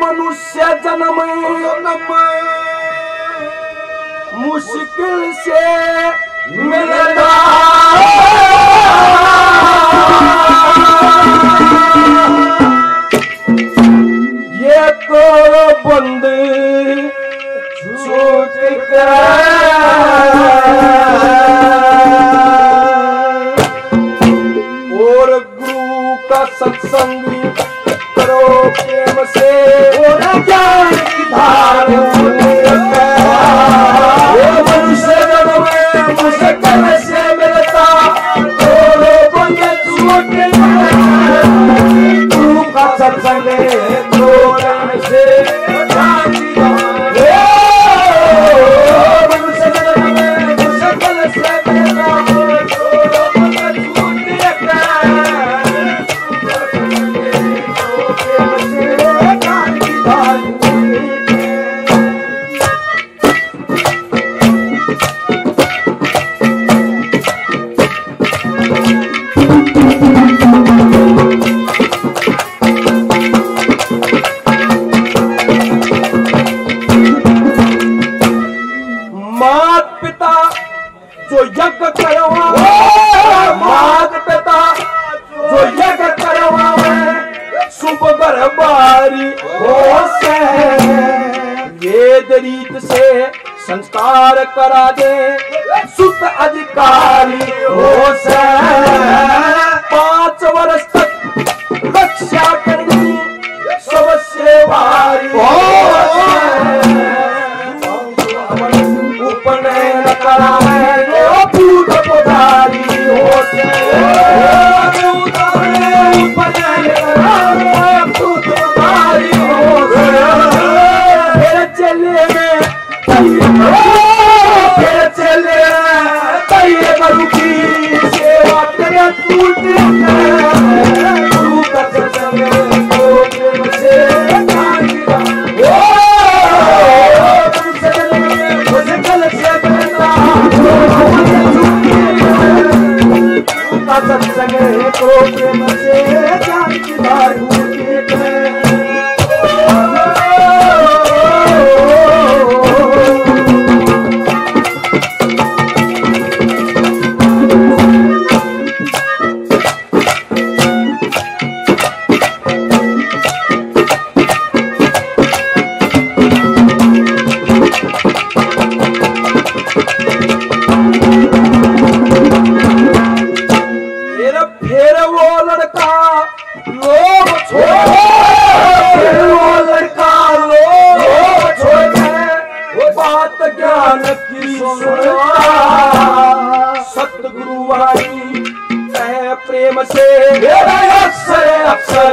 मनुष्य जन्म मुश्किल से ये तो बंद और गुरु का सत्संग करो प्रेम से। ज्ञान की धार मनुष्य जब मैं मुझे कल से मिलता तो लोगों के झूठ तू का सत्संग तो करा दे। सुत अधिकार Oh. बात ज्ञान की सुना सतगुरु आई कह प्रेम से। अक्षर अक्षर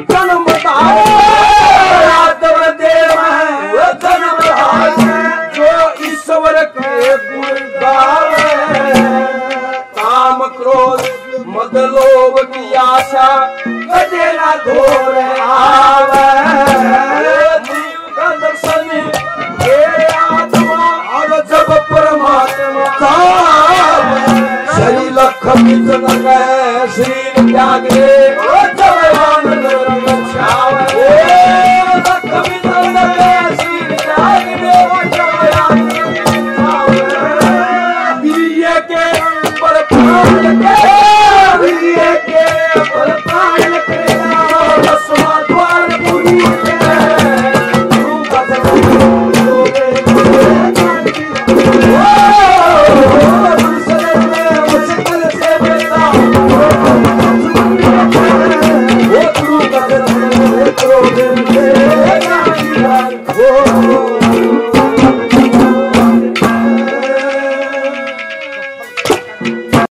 जन्म जो ईश्वर के गुणगार काम क्रोध मद लोभ की आशा गजेला धोर दर्शन और जब परमात्मा श्री लख बीच श्री त्यागे